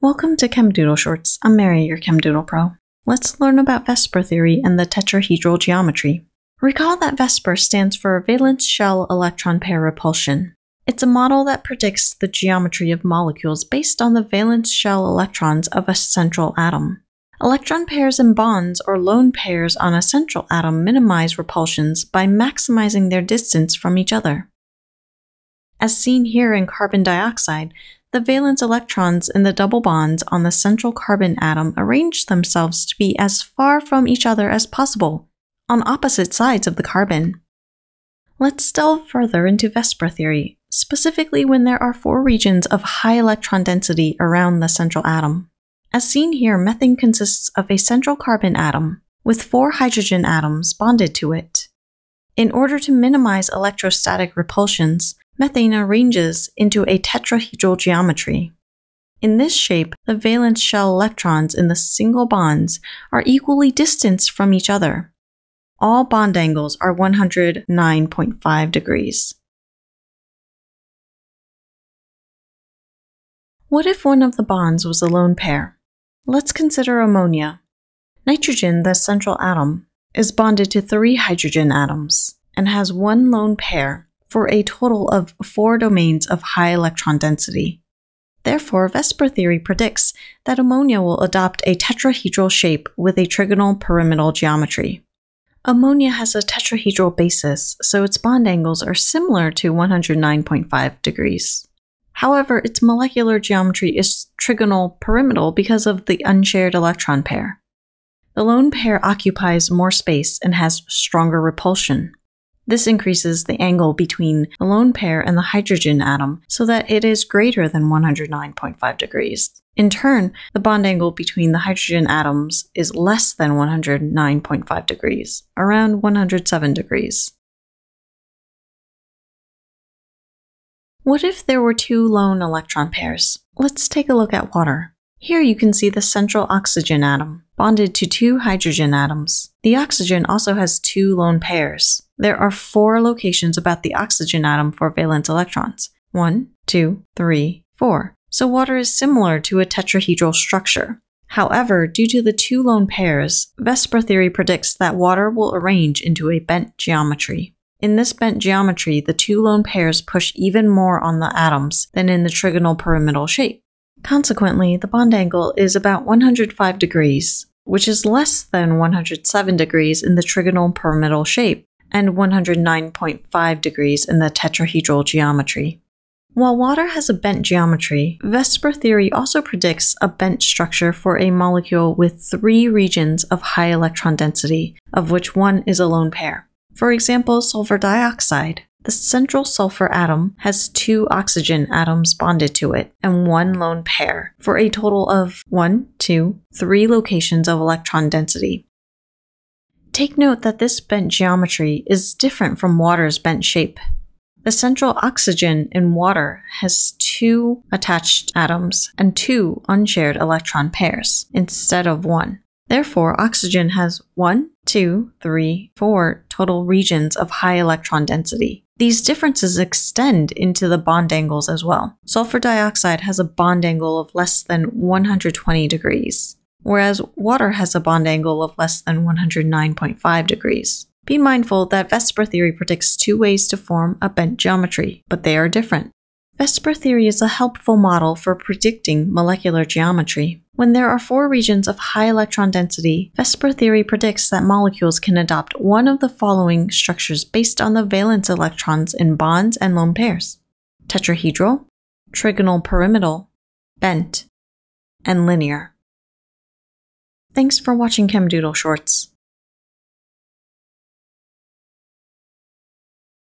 Welcome to ChemDoodle Shorts. I'm Mary, your ChemDoodle Pro. Let's learn about VSEPR theory and the tetrahedral geometry. Recall that VSEPR stands for valence shell electron pair repulsion. It's a model that predicts the geometry of molecules based on the valence shell electrons of a central atom. Electron pairs and bonds or lone pairs on a central atom minimize repulsions by maximizing their distance from each other. As seen here in carbon dioxide, the valence electrons in the double bonds on the central carbon atom arrange themselves to be as far from each other as possible, on opposite sides of the carbon. Let's delve further into VSEPR theory, specifically when there are four regions of high electron density around the central atom. As seen here, methane consists of a central carbon atom with four hydrogen atoms bonded to it. In order to minimize electrostatic repulsions, methane arranges into a tetrahedral geometry. In this shape, the valence shell electrons in the single bonds are equally distanced from each other. All bond angles are 109.5 degrees. What if one of the bonds was a lone pair? Let's consider ammonia. Nitrogen, the central atom, is bonded to three hydrogen atoms and has one lone pair for a total of four domains of high electron density. Therefore, VSEPR theory predicts that ammonia will adopt a tetrahedral shape with a trigonal pyramidal geometry. Ammonia has a tetrahedral basis, so its bond angles are similar to 109.5 degrees. However, its molecular geometry is trigonal pyramidal because of the unshared electron pair. The lone pair occupies more space and has stronger repulsion. This increases the angle between the lone pair and the hydrogen atom so that it is greater than 109.5 degrees. In turn, the bond angle between the hydrogen atoms is less than 109.5 degrees, around 107 degrees. What if there were two lone electron pairs? Let's take a look at water. Here you can see the central oxygen atom, bonded to two hydrogen atoms. The oxygen also has two lone pairs. There are four locations about the oxygen atom for valence electrons. One, two, three, four. So water is similar to a tetrahedral structure. However, due to the two lone pairs, VSEPR theory predicts that water will arrange into a bent geometry. In this bent geometry, the two lone pairs push even more on the atoms than in the trigonal pyramidal shape. Consequently, the bond angle is about 105 degrees, which is less than 107 degrees in the trigonal pyramidal shape and 109.5 degrees in the tetrahedral geometry. While water has a bent geometry, VSEPR theory also predicts a bent structure for a molecule with three regions of high electron density, of which one is a lone pair. For example, sulfur dioxide. The central sulfur atom has two oxygen atoms bonded to it and one lone pair for a total of one, two, three locations of electron density. Take note that this bent geometry is different from water's bent shape. The central oxygen in water has two attached atoms and two unshared electron pairs instead of one. Therefore, oxygen has one, two, three, four total regions of high electron density. These differences extend into the bond angles as well. Sulfur dioxide has a bond angle of less than 120 degrees, whereas water has a bond angle of less than 109.5 degrees. Be mindful that VSEPR theory predicts two ways to form a bent geometry, but they are different. VSEPR theory is a helpful model for predicting molecular geometry. When there are four regions of high electron density, VSEPR theory predicts that molecules can adopt one of the following structures based on the valence electrons in bonds and lone pairs tetrahedral, trigonal pyramidal, bent, and linear. Thanks for watching ChemDoodle Shorts.